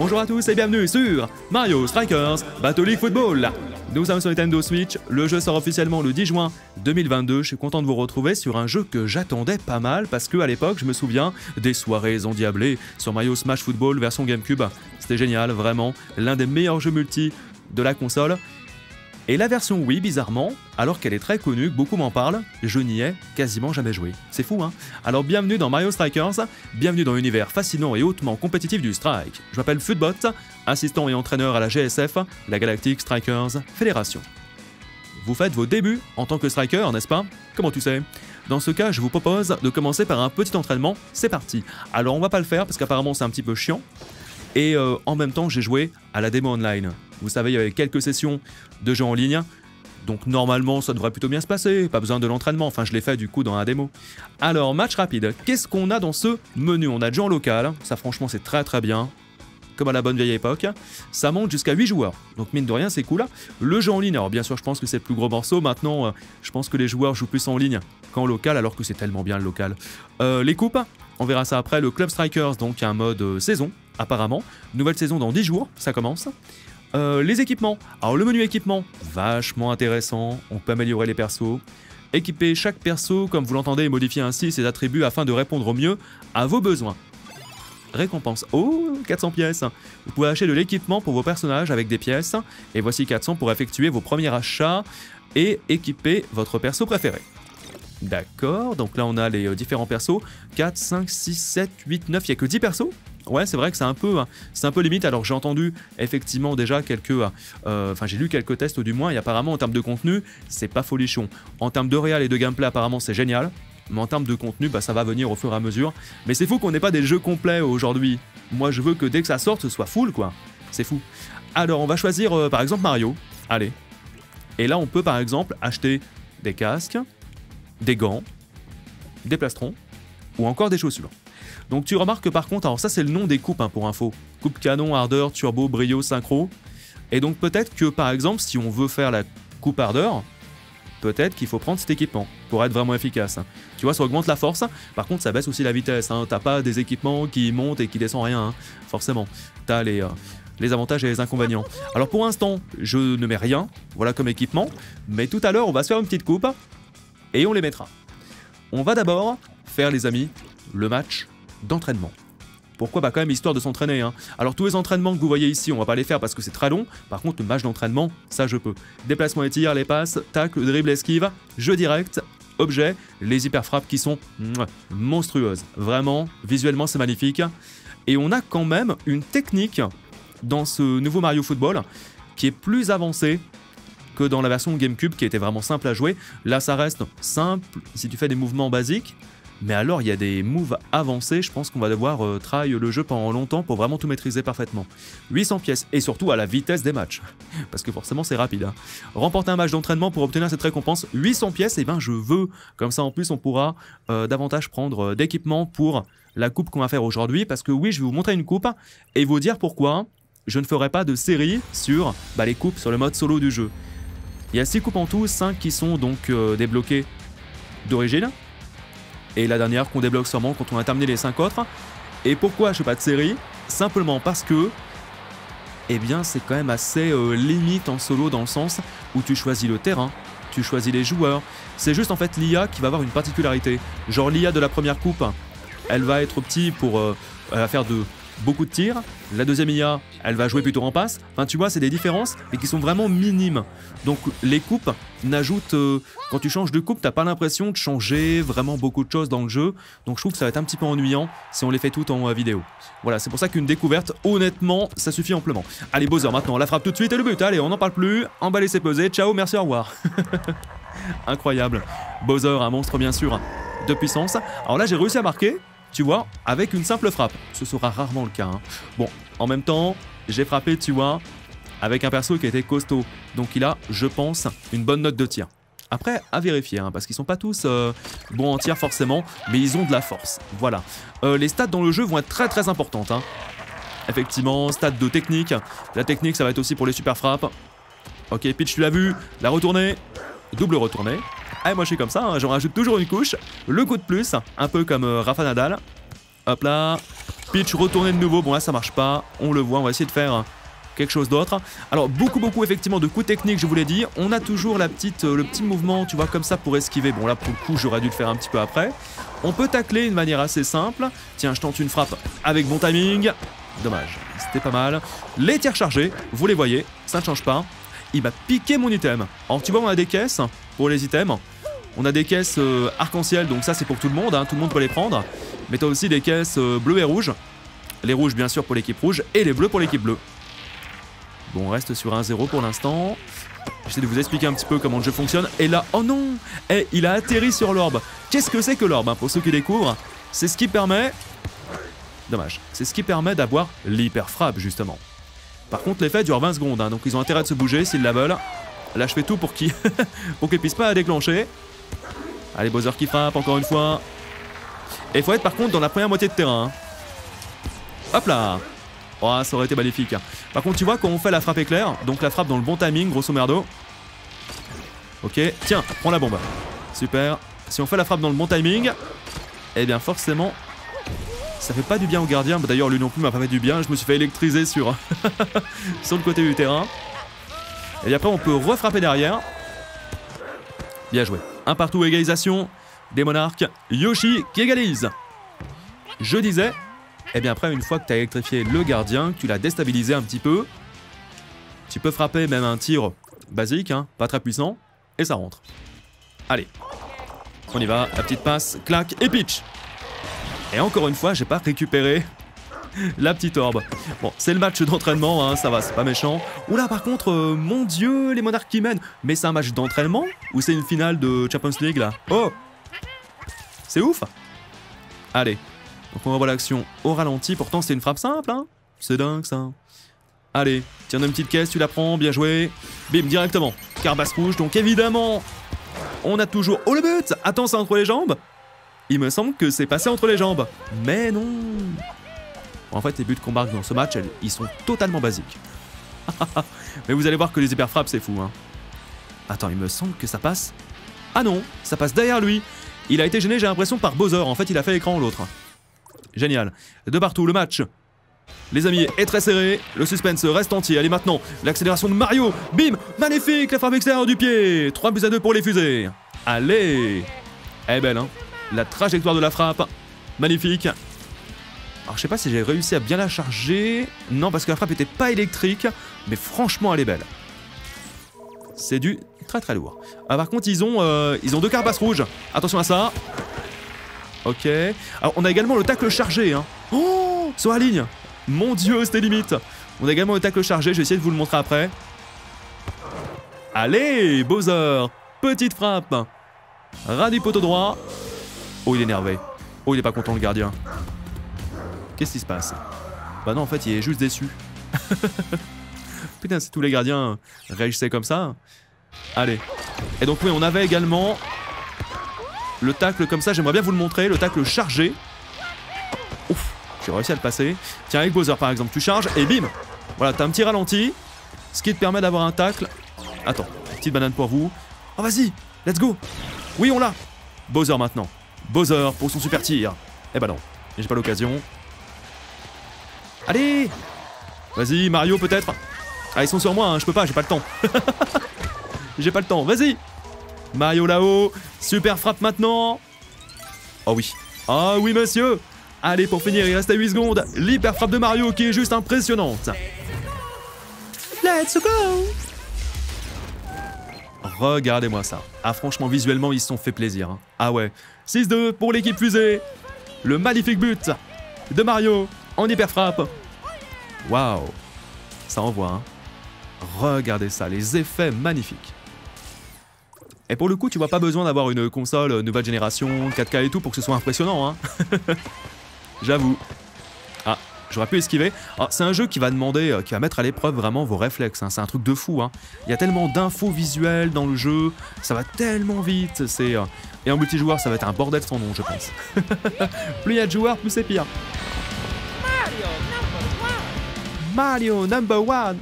Bonjour à tous et bienvenue sur Mario Strikers Battle League Football. Nous sommes sur Nintendo Switch, le jeu sort officiellement le 10 juin 2022. Je suis content de vous retrouver sur un jeu que j'attendais pas mal parce que à l'époque, je me souviens des soirées endiablées sur Mario Smash Football version GameCube. C'était génial, vraiment, l'un des meilleurs jeux multi de la console. Et la version Wii, bizarrement, alors qu'elle est très connue, beaucoup m'en parlent, je n'y ai quasiment jamais joué. C'est fou, hein? Alors bienvenue dans Mario Strikers, bienvenue dans l'univers fascinant et hautement compétitif du Strike. Je m'appelle Footbot, assistant et entraîneur à la GSF, la Galactic Strikers Fédération. Vous faites vos débuts en tant que striker, n'est-ce pas? Comment tu sais? Dans ce cas, je vous propose de commencer par un petit entraînement, c'est parti. Alors on va pas le faire parce qu'apparemment c'est un petit peu chiant, et euh, en même temps, j'ai joué à la démo online. Vous savez, il y avait quelques sessions de jeu en ligne. Donc normalement, ça devrait plutôt bien se passer. Pas besoin de l'entraînement. Enfin, je l'ai fait du coup dans la démo. Alors, match rapide. Qu'est-ce qu'on a dans ce menu? On a déjà en local. Ça, franchement, c'est très très bien. Comme à la bonne vieille époque. Ça monte jusqu'à 8 joueurs. Donc, mine de rien, c'est cool. Le jeu en ligne, alors bien sûr, je pense que c'est le plus gros morceau. Maintenant, euh, je pense que les joueurs jouent plus en ligne qu'en local, alors que c'est tellement bien le local. Euh, les coupes, on verra ça après. Le Club Strikers, donc un mode saison apparemment. Nouvelle saison dans 10 jours, ça commence. Euh, les équipements. Alors le menu équipement, vachement intéressant, on peut améliorer les persos. Équiper chaque perso comme vous l'entendez et modifier ainsi ses attributs afin de répondre au mieux à vos besoins. Récompense. Oh, 400 pièces. Vous pouvez acheter de l'équipement pour vos personnages avec des pièces. Et voici 400 pour effectuer vos premiers achats et équiper votre perso préféré. D'accord, donc là on a les euh, différents persos. 4, 5, 6, 7, 8, 9, il n'y a que 10 persos Ouais, c'est vrai que c'est un peu, c'est un peu limite. Alors j'ai entendu effectivement déjà quelques, euh, enfin j'ai lu quelques tests du moins. Et apparemment en termes de contenu, c'est pas folichon. En termes de réal et de gameplay, apparemment c'est génial. Mais en termes de contenu, bah, ça va venir au fur et à mesure. Mais c'est fou qu'on n'ait pas des jeux complets aujourd'hui. Moi, je veux que dès que ça sorte, ce soit full, quoi. C'est fou. Alors, on va choisir euh, par exemple Mario. Allez. Et là, on peut par exemple acheter des casques, des gants, des plastrons ou encore des chaussures. Donc tu remarques que par contre, alors ça c'est le nom des coupes hein, pour info. Coupe canon, ardeur, turbo, brio, synchro. Et donc peut-être que par exemple, si on veut faire la coupe ardeur, peut-être qu'il faut prendre cet équipement pour être vraiment efficace. Tu vois, ça augmente la force, par contre ça baisse aussi la vitesse. Hein. T'as pas des équipements qui montent et qui descendent rien, hein. forcément. T'as les, euh, les avantages et les inconvénients. Alors pour l'instant, je ne mets rien, voilà comme équipement, mais tout à l'heure on va se faire une petite coupe et on les mettra. On va d'abord faire les amis le match d'entraînement. Pourquoi Bah quand même histoire de s'entraîner. Hein. Alors tous les entraînements que vous voyez ici, on va pas les faire parce que c'est très long. Par contre, le match d'entraînement, ça je peux. Déplacement et tir, les passes, tac, le dribble, esquive, jeu direct, objet, les hyper frappes qui sont monstrueuses. Vraiment, visuellement c'est magnifique. Et on a quand même une technique dans ce nouveau Mario Football qui est plus avancée que dans la version GameCube qui était vraiment simple à jouer. Là ça reste simple si tu fais des mouvements basiques. Mais alors, il y a des moves avancés, je pense qu'on va devoir euh, try le jeu pendant longtemps pour vraiment tout maîtriser parfaitement. 800 pièces, et surtout à la vitesse des matchs. Parce que forcément, c'est rapide. Hein. Remporter un match d'entraînement pour obtenir cette récompense, 800 pièces, et eh ben je veux. Comme ça, en plus, on pourra euh, davantage prendre euh, d'équipement pour la coupe qu'on va faire aujourd'hui. Parce que oui, je vais vous montrer une coupe et vous dire pourquoi je ne ferai pas de série sur bah, les coupes sur le mode solo du jeu. Il y a 6 coupes en tout, 5 qui sont donc débloquées d'origine et la dernière qu'on débloque sûrement quand on a terminé les 5 autres. Et pourquoi je fais pas de série? Simplement parce que, eh bien, c'est quand même assez euh, limite en solo dans le sens où tu choisis le terrain, tu choisis les joueurs. C'est juste en fait l'IA qui va avoir une particularité. Genre l'IA de la première coupe, elle va être petit pour, euh, elle va faire de beaucoup de tirs. La deuxième IA, elle va jouer plutôt en passe. Enfin, tu vois, c'est des différences, mais qui sont vraiment minimes. Donc, les coupes n'ajoutent. Euh, quand tu changes de coupe, t'as pas l'impression de changer vraiment beaucoup de choses dans le jeu. Donc, je trouve que ça va être un petit peu ennuyant si on les fait toutes en euh, vidéo. Voilà, c'est pour ça qu'une découverte, honnêtement, ça suffit amplement. Allez, Bowser, maintenant, la frappe tout de suite et le but. Allez, on n'en parle plus. Emballer, c'est pesé. Ciao, merci, au revoir. Incroyable. Bowser, un monstre, bien sûr, de puissance. Alors là, j'ai réussi à marquer tu vois, avec une simple frappe. Ce sera rarement le cas. Hein. Bon, en même temps, j'ai frappé, tu vois, avec un perso qui était costaud. Donc il a, je pense, une bonne note de tir. Après, à vérifier, hein, parce qu'ils sont pas tous euh, bons en tir forcément, mais ils ont de la force. Voilà. Euh, les stats dans le jeu vont être très très importantes. Hein. Effectivement, stats de technique. La technique, ça va être aussi pour les super frappes. Ok, pitch, tu l'as vu. La retournée. Double retournée. Ah, moi je suis comme ça, hein, j'en rajoute toujours une couche. Le coup de plus, un peu comme euh, Rafa Nadal. Hop là. Pitch retourné de nouveau. Bon là ça marche pas. On le voit. On va essayer de faire quelque chose d'autre. Alors beaucoup beaucoup effectivement de coups techniques je vous l'ai dit. On a toujours la petite, euh, le petit mouvement tu vois comme ça pour esquiver. Bon là pour le coup j'aurais dû le faire un petit peu après. On peut tacler d'une manière assez simple. Tiens je tente une frappe avec bon timing. Dommage, c'était pas mal. Les tirs chargés, vous les voyez, ça ne change pas. Il m'a piqué mon item. Alors tu vois on a des caisses les items. On a des caisses euh, arc-en-ciel, donc ça c'est pour tout le monde, hein. tout le monde peut les prendre. Mais aussi des caisses euh, bleues et rouges. Les rouges bien sûr pour l'équipe rouge et les bleus pour l'équipe bleue. Bon, on reste sur 1-0 pour l'instant. J'essaie de vous expliquer un petit peu comment le jeu fonctionne. Et là, oh non Eh, il a atterri sur l'orbe. Qu'est-ce que c'est que l'orbe, hein, pour ceux qui découvrent? C'est ce qui permet... Dommage. C'est ce qui permet d'avoir l'hyper frappe, justement. Par contre, l'effet dure 20 secondes, hein, donc ils ont intérêt de se bouger s'ils la veulent. Là, je fais tout pour qu'ils pour qu'ils puissent pas déclencher. Allez, Bowser qui frappe, encore une fois. Et il faut être par contre dans la première moitié de terrain. Hein. Hop là Oh, ça aurait été magnifique. Par contre, tu vois, quand on fait la frappe éclair, donc la frappe dans le bon timing, grosso merdo. Ok, tiens, prends la bombe. Super. Si on fait la frappe dans le bon timing, eh bien forcément, ça fait pas du bien au gardien. Bah, d'ailleurs, lui non plus m'a pas fait du bien. Je me suis fait électriser sur, sur le côté du terrain. Et après, on peut refrapper derrière. Bien joué. Un partout, égalisation. Des monarques. Yoshi qui égalise. Je disais, et bien après, une fois que tu as électrifié le gardien, que tu l'as déstabilisé un petit peu, tu peux frapper même un tir basique, hein, pas très puissant, et ça rentre. Allez, on y va, la petite passe, clac et pitch. Et encore une fois, j'ai pas récupéré la petite orbe. Bon, c'est le match d'entraînement, hein, ça va, c'est pas méchant. Oula, par contre, euh, mon dieu, les monarques qui mènent. Mais c'est un match d'entraînement ou c'est une finale de Champions League là Oh C'est ouf Allez, donc on revoit l'action au ralenti. Pourtant, c'est une frappe simple, hein C'est dingue, ça. Allez, tiens une petite caisse, tu la prends, bien joué. Bim, directement. Carbasse rouge, donc évidemment, on a toujours... Oh, le but Attends, c'est entre les jambes Il me semble que c'est passé entre les jambes. Mais non En fait, les buts qu'on marque dans ce match, ils sont totalement basiques. Mais vous allez voir que les hyper frappes, c'est fou, hein. Attends, il me semble que ça passe... Ah non, ça passe derrière lui. Il a été gêné, j'ai l'impression, par Bowser. En fait, il a fait écran l'autre. Génial. De partout, le match. Les amis, est très serré. Le suspense reste entier. Allez, maintenant, l'accélération de Mario. Bim Magnifique, la frappe extérieure du pied. 3 buts à 2 pour les fusées. Allez Elle est belle, hein La trajectoire de la frappe. Magnifique. Alors, je sais pas si j'ai réussi à bien la charger. Non, parce que la frappe était pas électrique. Mais franchement, elle est belle. C'est du très très lourd. Ah, par contre, ils ont, euh, deux carapaces rouges. Attention à ça. Ok. Alors, on a également le tacle chargé. Hein. Oh Sur la ligne Mon dieu, c'était limite On a également le tacle chargé, je vais essayer de vous le montrer après. Allez, Bowser Petite frappe Ras droit. Oh, il est énervé. Oh, il est pas content, le gardien. Qu'est-ce qui se passe Bah non, en fait, il est juste déçu. Putain, si tous les gardiens réagissaient comme ça. Allez. Et donc, oui, on avait également le tacle comme ça, j'aimerais bien vous le montrer. Le tacle chargé. Ouf, j'ai réussi à le passer. Tiens, avec Bowser par exemple, tu charges et bim Voilà, t'as un petit ralenti. Ce qui te permet d'avoir un tacle. Attends, petite banane pour vous. Oh, vas-y, let's go Oui, on l'a Bowser maintenant. Bowser pour son super tir. Eh bah non, j'ai pas l'occasion. Allez Vas-y, Mario peut-être Ah, ils sont sur moi, hein, je peux pas, j'ai pas le temps. j'ai pas le temps, vas-y Mario là-haut. Super frappe maintenant. Oh oui. Oh oui, monsieur. Allez, pour finir, il reste à 8 secondes. L'hyper frappe de Mario qui est juste impressionnante. Let's go Regardez-moi ça. Ah, franchement, visuellement, ils se sont fait plaisir. Hein. Ah ouais. 6-2 pour l'équipe fusée. Le magnifique but de Mario en hyper frappe. Waouh. Ça envoie, hein. Regardez ça, les effets magnifiques. Et pour le coup, tu vois pas besoin d'avoir une console euh, nouvelle génération, 4K et tout pour que ce soit impressionnant, hein. J'avoue. Ah, j'aurais pu esquiver. Ah, c'est un jeu qui va demander, euh, qui va mettre à l'épreuve vraiment vos réflexes. Hein. C'est un truc de fou. Hein. Il y a tellement d'infos visuelles dans le jeu, ça va tellement vite. C'est euh, et en multijoueur, ça va être un bordel sans nom, je pense. plus il y a de joueurs, plus c'est pire. Number one.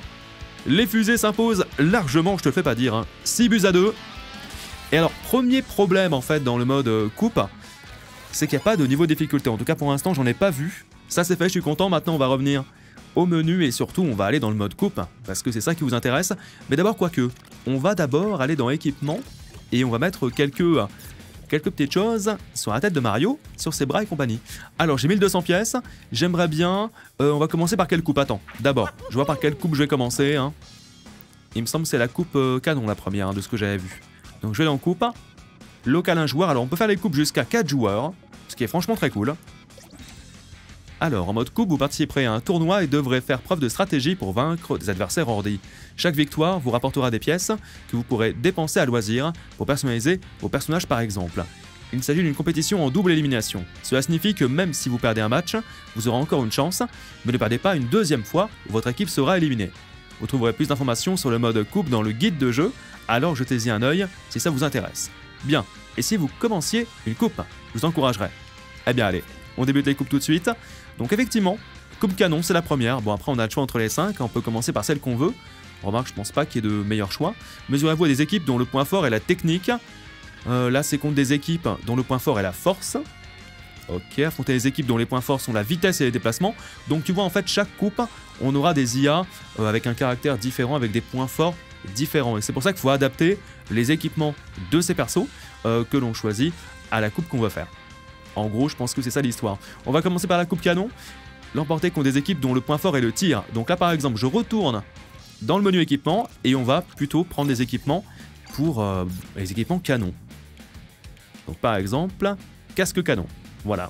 Les fusées s'imposent largement, je te fais pas dire. 6 hein. buts à 2. Et alors, premier problème en fait dans le mode euh, coupe, c'est qu'il n'y a pas de niveau de difficulté. En tout cas, pour l'instant, j'en ai pas vu. Ça, c'est fait, je suis content. Maintenant, on va revenir au menu et surtout, on va aller dans le mode coupe parce que c'est ça qui vous intéresse. Mais d'abord, quoique, on va d'abord aller dans équipement et on va mettre quelques quelques petites choses sur la tête de Mario, sur ses bras et compagnie. Alors j'ai 1200 pièces, j'aimerais bien... Euh, on va commencer par quelle coupe? Attends, d'abord, je vois par quelle coupe je vais commencer. Hein. Il me semble que c'est la coupe euh, canon la première, hein, de ce que j'avais vu. Donc je vais dans coupe. Local 1 joueur, alors on peut faire les coupes jusqu'à 4 joueurs, ce qui est franchement très cool. Alors, en mode coupe, vous participerez à un tournoi et devrez faire preuve de stratégie pour vaincre des adversaires ordi. Chaque victoire vous rapportera des pièces que vous pourrez dépenser à loisir pour personnaliser vos personnages par exemple. Il s'agit d'une compétition en double élimination. Cela signifie que même si vous perdez un match, vous aurez encore une chance, mais ne perdez pas une deuxième fois où votre équipe sera éliminée. Vous trouverez plus d'informations sur le mode coupe dans le guide de jeu, alors jetez-y un œil si ça vous intéresse. Bien, et si vous commenciez une coupe, je vous encouragerai. Eh bien allez, on débute les coupes tout de suite. Donc effectivement, coupe canon, c'est la première. Bon après on a le choix entre les 5, on peut commencer par celle qu'on veut. Remarque, je pense pas qu'il y ait de meilleur choix. Mesurez-vous à des équipes dont le point fort est la technique. Euh, là, c'est contre des équipes dont le point fort est la force. Ok, affronter les équipes dont les points forts sont la vitesse et les déplacements. Donc tu vois, en fait, chaque coupe, on aura des IA euh, avec un caractère différent, avec des points forts différents. Et c'est pour ça qu'il faut adapter les équipements de ces persos euh, que l'on choisit à la coupe qu'on va faire. En gros, je pense que c'est ça l'histoire. On va commencer par la coupe canon. L'emporter contre des équipes dont le point fort est le tir. Donc là, par exemple, je retourne dans le menu équipement et on va plutôt prendre des équipements pour euh, les équipements canon. Donc par exemple, casque canon. Voilà.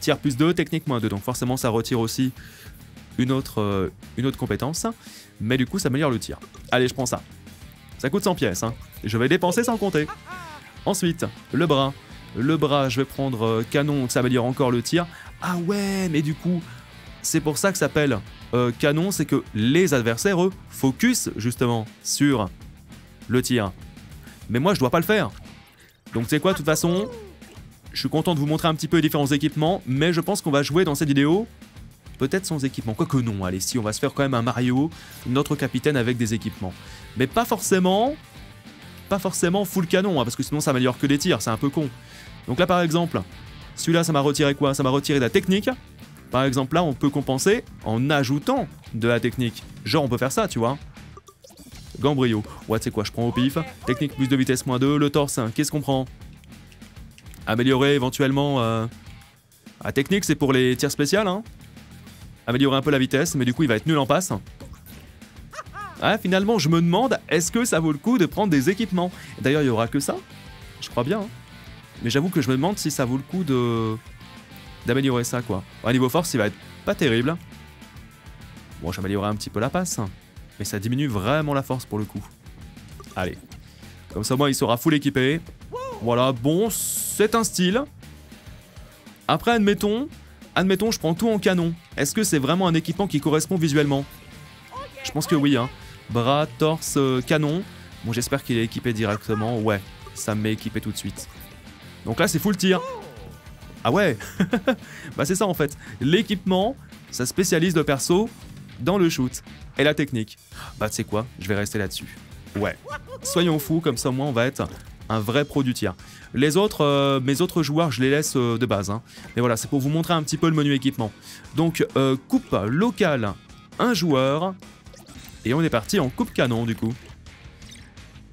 Tir plus 2, technique moins 2. Donc forcément, ça retire aussi une autre, euh, une autre compétence. Mais du coup, ça améliore le tir. Allez, je prends ça. Ça coûte 100 pièces. Hein. Je vais dépenser sans compter. Ensuite, le bras. Le bras, je vais prendre euh, canon, ça améliore encore le tir. Ah ouais, mais du coup, c'est pour ça que ça s'appelle euh, canon, c'est que les adversaires, eux, focus justement sur le tir. Mais moi, je dois pas le faire. Donc, sais quoi, de toute façon, je suis content de vous montrer un petit peu les différents équipements, mais je pense qu'on va jouer dans cette vidéo peut-être sans équipement. Quoique non, allez, si, on va se faire quand même un Mario, notre capitaine avec des équipements. Mais pas forcément pas forcément full canon, hein, parce que sinon ça améliore que des tirs, c'est un peu con. Donc là par exemple, celui-là ça m'a retiré quoi? Ça m'a retiré de la technique. Par exemple là on peut compenser en ajoutant de la technique. Genre on peut faire ça, tu vois. Gambrio. Ouais, tu sais quoi, je prends au pif. Technique plus de vitesse moins 2. Le torse, qu'est-ce qu'on prend? Améliorer éventuellement... Euh... La technique, c'est pour les tirs spéciales. Hein. Améliorer un peu la vitesse, mais du coup, il va être nul en passe. Ah, finalement, je me demande, est-ce que ça vaut le coup de prendre des équipements? D'ailleurs, il y aura que ça Je crois bien. Hein. Mais j'avoue que je me demande si ça vaut le coup de d'améliorer ça, quoi. À niveau force, il va être pas terrible. Bon, j'améliorerai un petit peu la passe. Mais ça diminue vraiment la force pour le coup. Allez. Comme ça, moi, il sera full équipé. Voilà, bon, c'est un style. Après, admettons, admettons, je prends tout en canon. Est-ce que c'est vraiment un équipement qui correspond visuellement? Je pense que oui, hein. Bras, torse, euh, canon. Bon, j'espère qu'il est équipé directement. Ouais, ça me met équipé tout de suite. Donc là, c'est full tir. Ah ouais Bah c'est ça en fait. L'équipement, ça spécialise le perso dans le shoot. Et la technique. Bah tu sais quoi, je vais rester là-dessus. Ouais. Soyons fous, comme ça au moins on va être un vrai pro du tir. Les autres, euh, mes autres joueurs, je les laisse euh, de base. Hein. Mais voilà, c'est pour vous montrer un petit peu le menu équipement. Donc, coupe locale, un joueur, et on est parti en coupe canon du coup.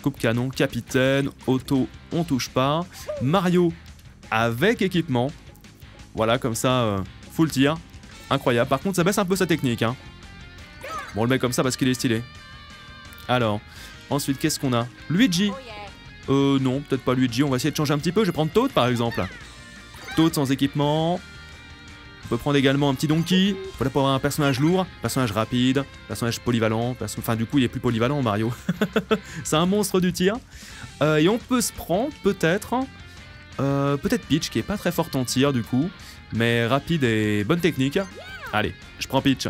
Coupe canon, capitaine, auto, on touche pas. Mario avec équipement. Voilà, comme ça, euh, full tir. Incroyable. Par contre, ça baisse un peu sa technique. Hein. Bon, on le met comme ça parce qu'il est stylé. Alors, ensuite, qu'est-ce qu'on a? Luigi. Euh, non, peut-être pas Luigi. On va essayer de changer un petit peu. Je vais prendre Toad, par exemple. Toad sans équipement. On peut prendre également un petit Donkey. Voilà pour avoir un personnage lourd, personnage rapide, personnage polyvalent. Enfin, du coup, il est plus polyvalent, Mario. c'est un monstre du tir. Euh, et on peut se prendre, peut-être, euh, peut-être Peach, qui est pas très forte en tir, du coup, mais rapide et bonne technique. Allez, je prends Peach.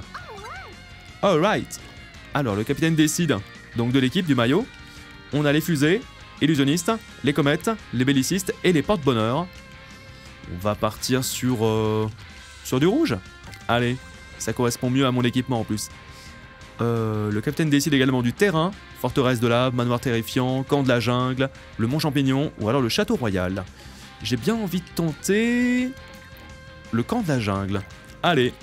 Alright. Alors, le capitaine décide, donc de l'équipe du maillot. On a les fusées, illusionnistes, les comètes, les bellicistes et les porte-bonheur. On va partir sur... Euh, sur du rouge Allez, ça correspond mieux à mon équipement en plus. Euh, le capitaine décide également du terrain, forteresse de lave, manoir terrifiant, camp de la jungle, le mont champignon ou alors le château royal. j'ai bien envie de tenter... Le camp de la jungle. Allez,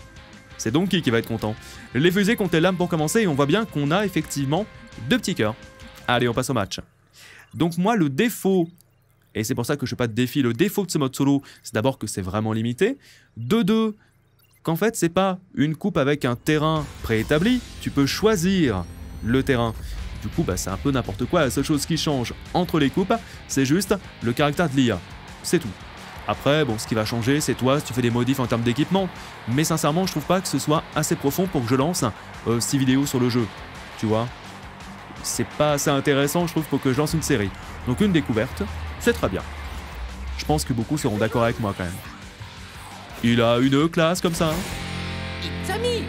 c'est Donkey qui va être content. Les fusées comptent lames pour commencer et on voit bien qu'on a effectivement deux petits cœurs. Allez, on passe au match. Donc moi, le défaut, et c'est pour ça que je fais pas de défi, le défaut de ce mode solo, c'est d'abord que c'est vraiment limité. De deux, qu'en fait, c'est pas une coupe avec un terrain préétabli, tu peux choisir le terrain. Du coup, bah, c'est un peu n'importe quoi. La seule chose qui change entre les coupes, c'est juste le caractère de l'IA. C'est tout. Après, bon, ce qui va changer, c'est toi si tu fais des modifs en termes d'équipement. Mais sincèrement, je trouve pas que ce soit assez profond pour que je lance 6 euh, vidéos sur le jeu. Tu vois? C'est pas assez intéressant, je trouve, pour que je lance une série. Donc une découverte, c'est très bien. Je pense que beaucoup seront d'accord avec moi quand même. Il a une classe comme ça. It's a me.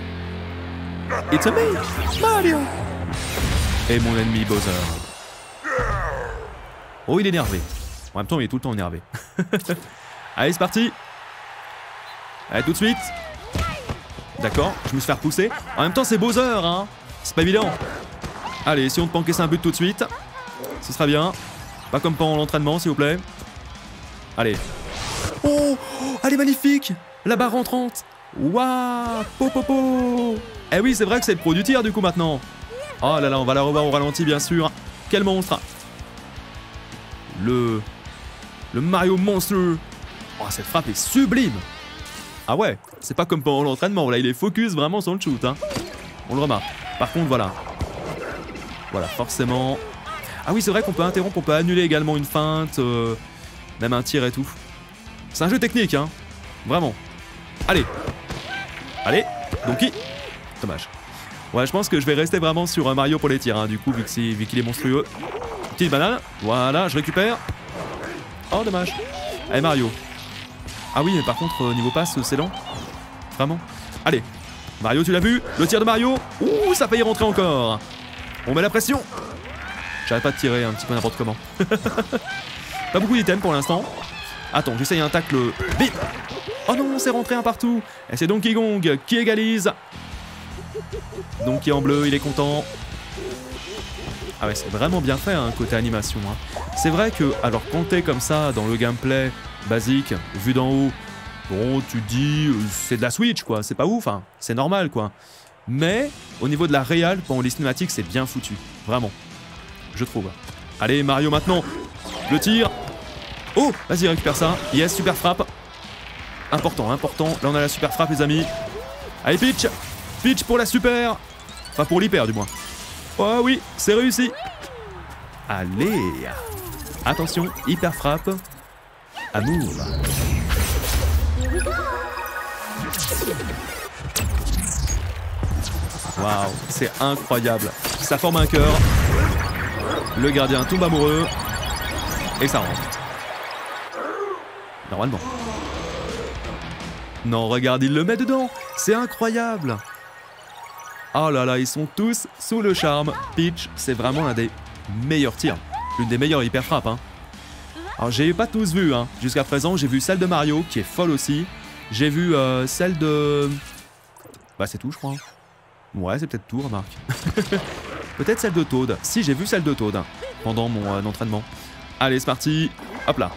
It's a me, Mario. Et mon ennemi Bowser. Oh, il est énervé. En même temps, il est tout le temps énervé. Allez, c'est parti Allez, tout de suite D'accord, je me suis fait repousser. En même temps, c'est Bowser, hein C'est pas évident. Allez, si on te encaisser un but tout de suite, ce sera bien. Pas comme pendant l'entraînement, s'il vous plaît. Allez. Oh, oh Elle est magnifique La barre rentrante Waouh Po Eh oui, c'est vrai que c'est le pro du tir, du coup, maintenant. Oh là là, on va la revoir au ralenti, bien sûr. Quel monstre Le... Le Mario Monster Oh, cette frappe est sublime Ah ouais, c'est pas comme pendant l'entraînement, là il est focus vraiment sur le shoot, hein. On le remarque. Par contre, voilà. Voilà, forcément... Ah oui, c'est vrai qu'on peut interrompre, on peut annuler également une feinte, euh, même un tir et tout. C'est un jeu technique, hein. Vraiment. Allez. Allez. Donkey. Dommage. Ouais, je pense que je vais rester vraiment sur Mario pour les tirs, hein, du coup, vu qu'il est monstrueux. Petite banane. Voilà, je récupère. Oh, dommage. Allez, Mario. Ah oui, mais par contre, au niveau passe, c'est lent. Vraiment. Allez. Mario, tu l'as vu? Le tir de Mario Ouh, ça y rentrer encore. On met la pression. J'arrête pas de tirer un petit peu n'importe comment. pas beaucoup d'items pour l'instant. Attends, j'essaye un tacle. Bip Oh non, c'est rentré un partout. Et c'est Donkey Kong qui égalise. Donkey en bleu, il est content. Ah ouais, c'est vraiment bien fait, hein, côté animation. Hein. C'est vrai que, alors t'es comme ça dans le gameplay, basique, vu d'en haut, bon, tu dis, euh, c'est de la Switch, quoi, c'est pas ouf, hein, c'est normal, quoi. Mais, au niveau de la réal, pendant les cinématiques, c'est bien foutu, vraiment, je trouve. Allez, Mario, maintenant, le tir. Oh, vas-y, récupère ça. Yes, super frappe. Important, important. Là, on a la super frappe, les amis. Allez, Peach Peach pour la super Enfin, pour l'hyper, du moins. Oh oui, c'est réussi Allez Attention, hyper frappe Amour. Waouh, c'est incroyable. Ça forme un cœur. Le gardien tombe amoureux. Et ça rentre. Normalement. Non, regarde, il le met dedans. C'est incroyable. Oh là là, ils sont tous sous le charme. Peach, c'est vraiment un des meilleurs tirs. L'une des meilleures hyper frappes. Hein. Alors j'ai pas tous vu, hein. Jusqu'à présent, j'ai vu celle de Mario, qui est folle aussi. J'ai vu euh, celle de... Bah c'est tout, je crois. Ouais, c'est peut-être tout, remarque. peut-être celle de Toad. Si, j'ai vu celle de Toad, pendant mon euh, entraînement. Allez, c'est parti. Hop là.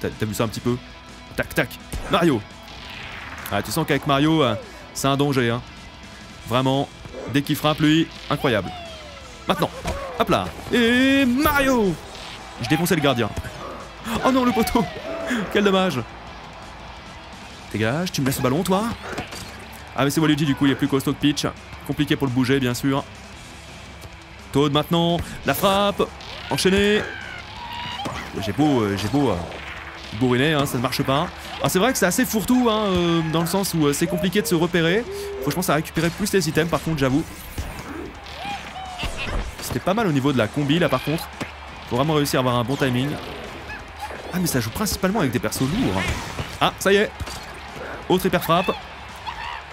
T'as vu ça un petit peu? Tac, tac. Mario. Ah, tu sens qu'avec Mario, euh, c'est un danger, hein. Vraiment, dès qu'il frappe, lui, incroyable. Maintenant, hop là. Et Mario Je défonçais le gardien. Oh non, le poteau Quel dommage Dégage, tu me laisses le ballon, toi? Ah, mais c'est Waluigi, du coup, il est plus costaud que Peach. Compliqué pour le bouger, bien sûr. Maintenant, la frappe, enchaîné. J'ai beau, euh, j'ai beau euh, bourriner, hein, ça ne marche pas. Ah, c'est vrai que c'est assez fourre-tout, hein, euh, dans le sens où c'est compliqué de se repérer. Faut, je pense, à récupérer plus les items, par contre, j'avoue. C'était pas mal au niveau de la combi, là, par contre. Faut vraiment réussir à avoir un bon timing. Ah mais ça joue principalement avec des persos lourds. Ah, ça y est Autre hyper frappe.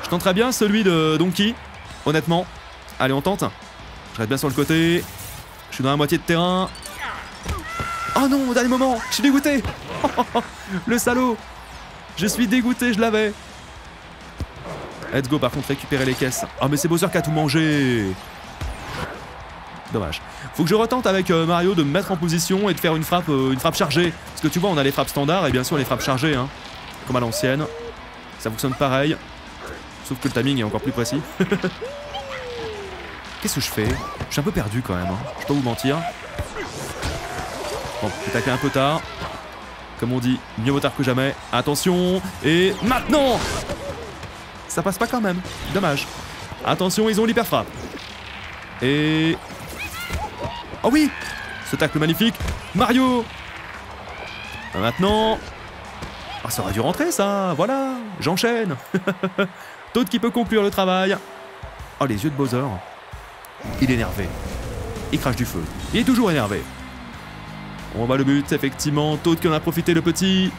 Je tenterais bien celui de Donkey, honnêtement. Allez, on tente. Je reste bien sur le côté. Je suis dans la moitié de terrain. Oh non, au dernier moment, je suis dégoûté Le salaud Je suis dégoûté, je l'avais Let's go, par contre, récupérer les caisses. Ah, mais c'est Bowser qui a tout mangé Dommage. Faut que je retente avec euh, Mario de me mettre en position et de faire une frappe, euh, une frappe chargée. Parce que tu vois, on a les frappes standards et bien sûr les frappes chargées, hein, comme à l'ancienne. Ça fonctionne pareil. Sauf que le timing est encore plus précis. Qu'est-ce que je fais? Je suis un peu perdu quand même. Hein. Je vais pas vous mentir. Bon, j'ai taclé un peu tard. Comme on dit, mieux vaut tard que jamais. Attention Et maintenant Ça passe pas quand même. Dommage. Attention, ils ont l'hyper frappe. Et Oh oui Ce tacle magnifique Mario Maintenant... Ah, ça aurait dû rentrer, ça Voilà J'enchaîne Toad qui peut conclure le travail. Oh, les yeux de Bowser. Il est énervé. Il crache du feu. Il est toujours énervé. On va le but, effectivement. Toad qui en a profité, le petit.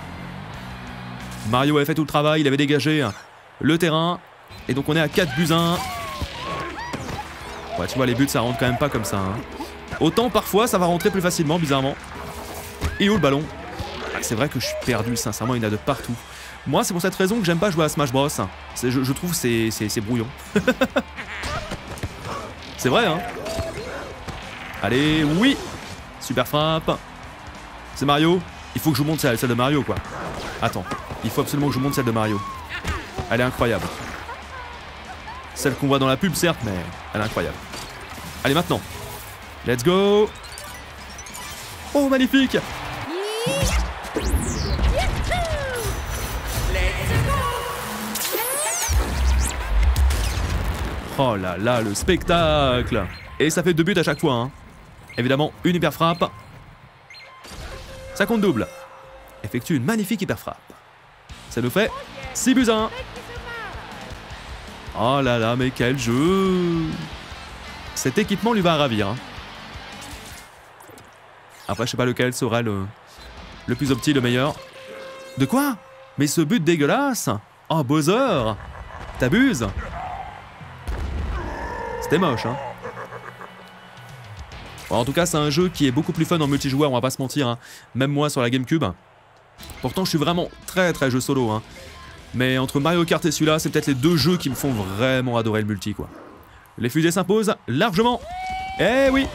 Mario avait fait tout le travail, il avait dégagé le terrain. Et donc on est à 4 buts 1. Ouais, tu vois, les buts, ça rentre quand même pas comme ça. Hein. Autant parfois ça va rentrer plus facilement, bizarrement. Et où le ballon? Ah, C'est vrai que je suis perdu, sincèrement, il y en a de partout. Moi, c'est pour cette raison que j'aime pas jouer à Smash Bros. Je, je trouve c'est brouillon. c'est vrai, hein Allez, oui Super frappe. C'est Mario. Il faut que je vous montre celle, de Mario, quoi. Attends, il faut absolument que je vous montre celle de Mario. Elle est incroyable. Celle qu'on voit dans la pub, certes, mais elle est incroyable. Allez, maintenant. Let's go Oh, magnifique Oh là là, le spectacle Et ça fait deux buts à chaque fois, hein. Évidemment, une hyper frappe. Ça compte double. Effectue une magnifique hyper frappe. Ça nous fait 6 buts à 1. Oh là là, mais quel jeu Cet équipement lui va ravir. Hein. Après, je sais pas lequel sera le, le plus opti, le meilleur. De quoi? Mais ce but dégueulasse Oh, Bowser T'abuses Moche, hein En tout cas, c'est un jeu qui est beaucoup plus fun en multijoueur, on va pas se mentir. Hein. Même moi sur la Gamecube. Pourtant, je suis vraiment très très jeu solo. Hein. Mais entre Mario Kart et celui-là, c'est peut-être les deux jeux qui me font vraiment adorer le multi, quoi. Les fusées s'imposent largement. Eh oui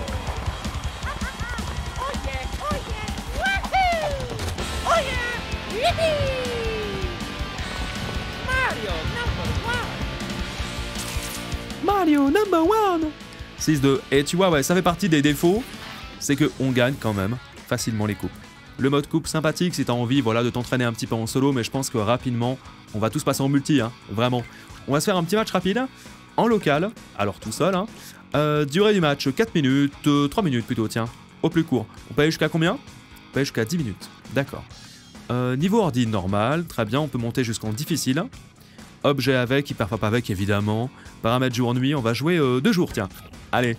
Mario number one 6-2. Et tu vois, ouais, ça fait partie des défauts, c'est que on gagne quand même facilement les coupes. Le mode coupe sympathique si t'as envie voilà, de t'entraîner un petit peu en solo, mais je pense que rapidement, on va tous passer en multi, hein, vraiment. On va se faire un petit match rapide, en local, alors tout seul. Hein. Euh, durée du match, 4 minutes, 3 euh, minutes plutôt, tiens, au plus court. On peut aller jusqu'à combien? On peut aller jusqu'à 10 minutes, d'accord. Euh, niveau ordi normal, très bien, on peut monter jusqu'en difficile. Objet avec, hyperfrappe avec évidemment. Paramètres jour-nuit, on va jouer euh, deux jours, tiens. Allez.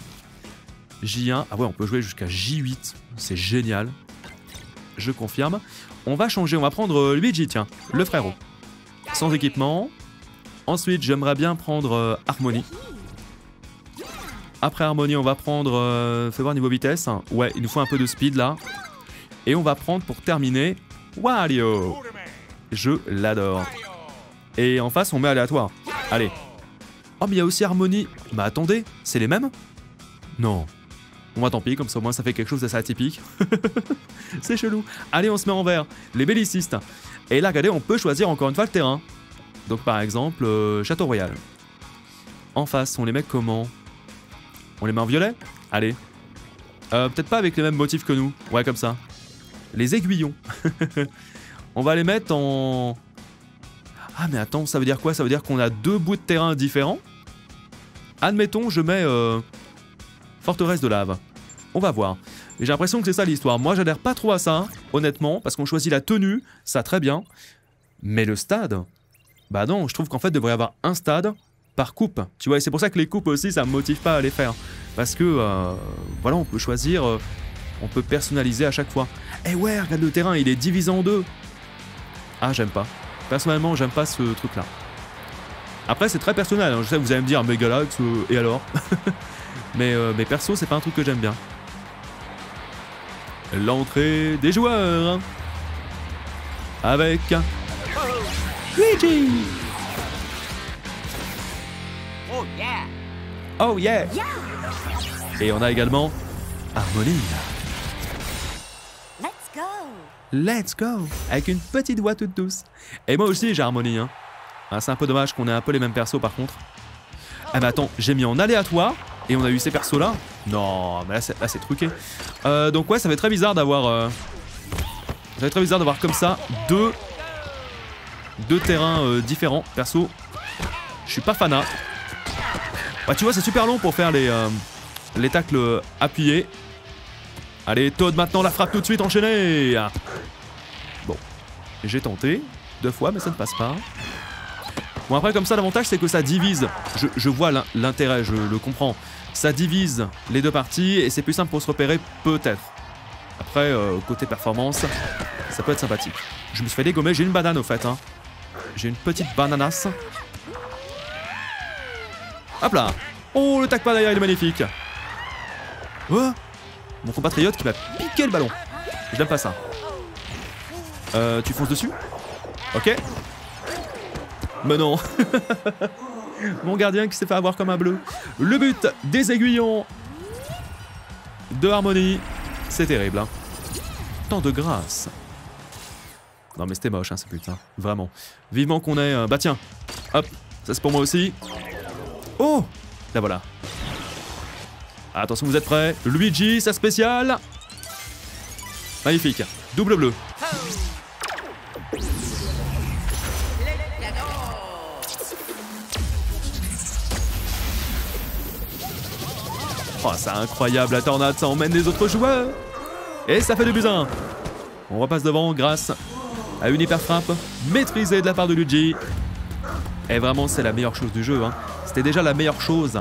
J1, ah ouais, on peut jouer jusqu'à J8, c'est génial. Je confirme. On va changer, on va prendre euh, Luigi, tiens, le frérot. Sans équipement. Ensuite, j'aimerais bien prendre euh, Harmony. Après Harmony, on va prendre... Fais voir niveau vitesse. Ouais, il nous faut un peu de speed là. Et on va prendre pour terminer Wario. Je l'adore. Et en face, on met aléatoire. Allez. Oh, mais il y a aussi Harmonie. Bah attendez, c'est les mêmes? Non. Bon bah tant pis, comme ça au moins ça fait quelque chose d'assez atypique. c'est chelou. Allez, on se met en vert. Les bellicistes. Et là, regardez, on peut choisir encore une fois le terrain. Donc par exemple, euh, Château Royal. En face, on les met comment? On les met en violet? Allez. Euh, Peut-être pas avec les mêmes motifs que nous. Ouais, comme ça. Les aiguillons. on va les mettre en... Ah mais attends, ça veut dire quoi? Ça veut dire qu'on a deux bouts de terrain différents? Admettons, je mets euh, forteresse de lave. On va voir. J'ai l'impression que c'est ça l'histoire. Moi, j'adhère pas trop à ça, honnêtement, parce qu'on choisit la tenue, ça très bien. Mais le stade? Bah non, je trouve qu'en fait, il devrait y avoir un stade par coupe. Tu vois, et c'est pour ça que les coupes aussi, ça me motive pas à les faire. Parce que, euh, voilà, on peut choisir, euh, on peut personnaliser à chaque fois. Eh ouais, regarde le terrain, il est divisé en deux. Ah, j'aime pas. Personnellement, j'aime pas ce truc-là. Après, c'est très personnel. Hein. Je sais, vous allez me dire, mais Galax, euh, et alors mais, euh, mais perso, c'est pas un truc que j'aime bien. L'entrée des joueurs. Avec. Luigi Oh yeah Oh yeah, Et on a également Harmonie. Let's go. Avec une petite voix toute douce. Et moi aussi j'ai Harmonie. Hein. Ah, c'est un peu dommage qu'on ait un peu les mêmes persos par contre. Ah mais attends, j'ai mis en aléatoire et on a eu ces persos là. Non, mais là c'est truqué. Euh, donc ouais, ça fait très bizarre d'avoir... Euh, ça fait très bizarre d'avoir comme ça deux, terrains euh, différents. Perso, je suis pas fanat. Bah tu vois, c'est super long pour faire les, les tacles appuyés. Allez, Toad maintenant la frappe tout de suite enchaînée. Bon, j'ai tenté deux fois mais ça ne passe pas. Bon après comme ça l'avantage c'est que ça divise, je, vois l'intérêt, je le comprends, ça divise les deux parties et c'est plus simple pour se repérer peut-être. Après euh, côté performance, ça peut être sympathique. Je me suis fait dégommer, j'ai une banane au fait. Hein. J'ai une petite bananasse. Hop là Oh le tac derrière il est magnifique Oh Mon compatriote qui m'a piqué le ballon. Je n'aime pas ça. Euh, tu fonces dessus? Ok mais non Mon gardien qui s'est fait avoir comme un bleu. Le but des aiguillons de Harmonie. C'est terrible. Hein. Tant de grâce. Non mais c'était moche hein, ce but. Hein. Vraiment. Vivement qu'on ait... Bah tiens. Hop. Ça c'est pour moi aussi. Oh Là voilà. Attention, vous êtes prêts? Luigi, sa spéciale. Magnifique. Double bleu. Oh, c'est incroyable, la tornade, ça emmène les autres joueurs. Et ça fait 2 buts 1. On repasse devant grâce à une hyper frappe maîtrisée de la part de Luigi. Et vraiment, c'est la meilleure chose du jeu. Hein. C'était déjà la meilleure chose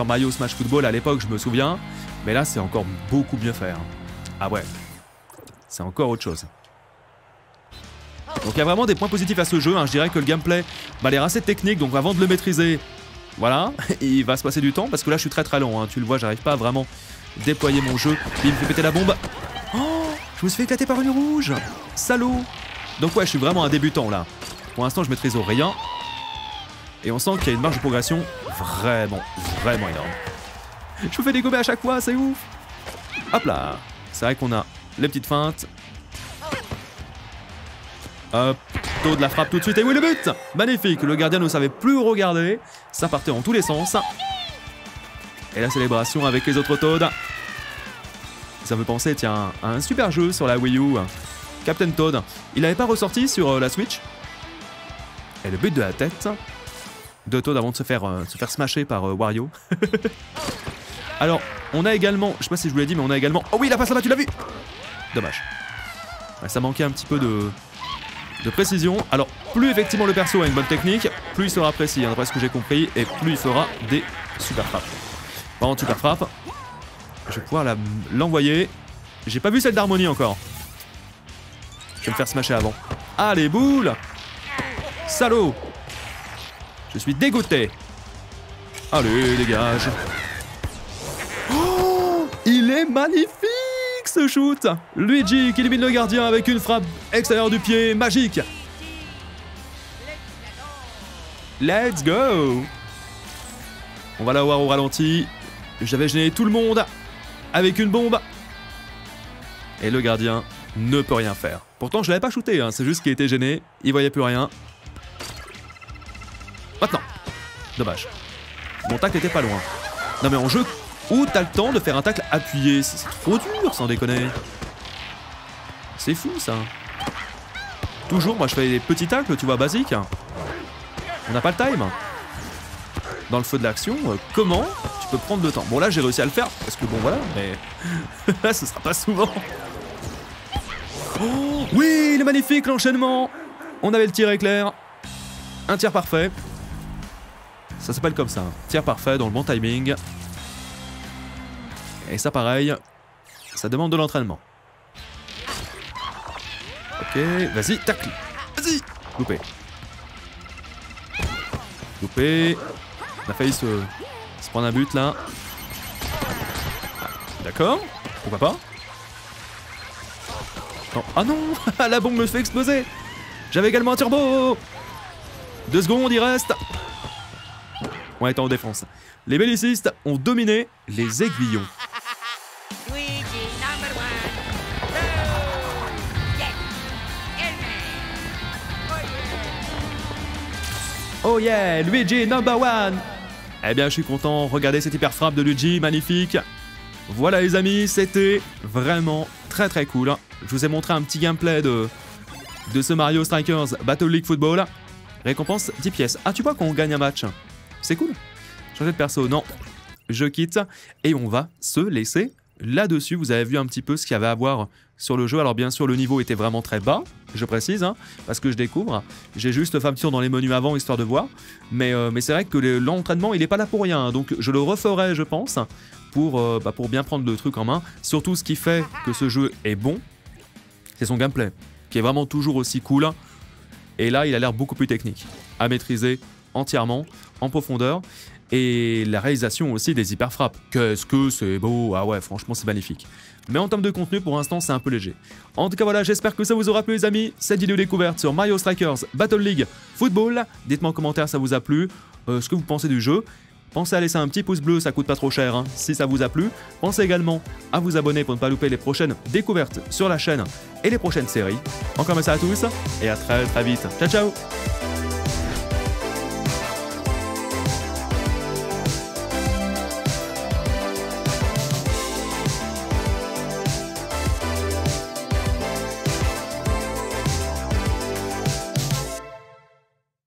sur Mario Smash Football à l'époque, je me souviens. Mais là, c'est encore beaucoup mieux fait. Hein. Ah ouais, c'est encore autre chose. Donc il y a vraiment des points positifs à ce jeu. Hein. Je dirais que le gameplay m'a l'air assez technique. Donc avant de le maîtriser, voilà, il va se passer du temps parce que là je suis très très long, hein. tu le vois, j'arrive pas à vraiment déployer mon jeu. Il me fait péter la bombe. Oh, je me suis fait éclater par une rouge. Salaud. Donc ouais, je suis vraiment un débutant là. Pour l'instant, je maîtrise rien. Et on sent qu'il y a une marge de progression vraiment, vraiment énorme. Je me fais dégommer à chaque fois, c'est ouf. Hop là. C'est vrai qu'on a les petites feintes. Hop, taux la frappe tout de suite. Et oui, le but Magnifique, le gardien ne savait plus regarder. Ça partait en tous les sens. Et la célébration avec les autres Toads. Ça me penser, tiens, à un super jeu sur la Wii U. Captain Toad. Il n'avait pas ressorti sur euh, la Switch. Et le but de la tête de Toad avant de se faire, euh, se faire smasher par euh, Wario. Alors, on a également, je sais pas si je vous l'ai dit, mais on a également... Oh oui, la passe là-bas, tu l'as vu Dommage. ça manquait un petit peu de, précision. Alors, plus effectivement le perso a une bonne technique, plus il sera précis, hein, d'après ce que j'ai compris, et plus il fera des super frappes. Par super frappe, je vais pouvoir l'envoyer. J'ai pas vu celle d'harmonie encore. Je vais me faire smasher avant. Allez, boule Salaud Je suis dégoûté. Allez, dégage. Oh Il est magnifique ce shoot Luigi qui élimine le gardien avec une frappe extérieure du pied magique. Let's go On va la voir au ralenti. J'avais gêné tout le monde avec une bombe. Et le gardien ne peut rien faire. Pourtant, je l'avais pas shooté, hein. c'est juste qu'il était gêné. Il voyait plus rien. Maintenant. Dommage. Mon tacle était pas loin. Non mais en jeu, où t'as le temps de faire un tacle appuyé? C'est trop dur, sans déconner. C'est fou, ça. Toujours, moi je fais des petits tacles, tu vois, basiques. On n'a pas le time. Dans le feu de l'action, euh, comment tu peux prendre le temps? Bon là j'ai réussi à le faire, parce que bon voilà, mais ce sera pas souvent. Oh, oui, il est magnifique l'enchaînement On avait le tir éclair. Un tir parfait. Ça s'appelle comme ça, tir parfait dans le bon timing. Et ça pareil, ça demande de l'entraînement. Ok, vas-y, tacle Vas-y Loupé. Loupé. On a failli se, se prendre un but là. D'accord, pourquoi pas Ah non La bombe me fait exploser J'avais également un turbo Deux secondes, il reste on était en défense. Les bellicistes ont dominé les aiguillons. Oh yeah, Luigi number one Eh bien, je suis content, regardez cette hyper frappe de Luigi, magnifique Voilà les amis, c'était vraiment très très cool. Je vous ai montré un petit gameplay de, de ce Mario Strikers Battle League Football. Récompense 10 pièces. Ah, tu vois qu'on gagne un match C'est cool. Changer de perso, non. Je quitte et on va se laisser là-dessus. Vous avez vu un petit peu ce qu'il y avait à voir sur le jeu. Alors bien sûr, le niveau était vraiment très bas, je précise, hein, parce que je découvre. J'ai juste fait un petit tour dans les menus avant, histoire de voir. Mais, euh, mais c'est vrai que l'entraînement, il n'est pas là pour rien. Hein. donc je le referai, je pense, pour, euh, bah, pour bien prendre le truc en main. Surtout, ce qui fait que ce jeu est bon, c'est son gameplay, qui est vraiment toujours aussi cool. Et là, il a l'air beaucoup plus technique, à maîtriser entièrement, en profondeur. Et la réalisation aussi des hyper frappes. Qu'est-ce que c'est beau Ah ouais, franchement, c'est magnifique. Mais en termes de contenu, pour l'instant, c'est un peu léger. En tout cas, voilà, j'espère que ça vous aura plu, les amis. Cette vidéo découverte sur Mario Strikers Battle League Football. Dites-moi en commentaire ça vous a plu, euh, ce que vous pensez du jeu. Pensez à laisser un petit pouce bleu, ça coûte pas trop cher hein, si ça vous a plu. Pensez également à vous abonner pour ne pas louper les prochaines découvertes sur la chaîne et les prochaines séries. Encore merci à tous et à très très vite. Ciao ciao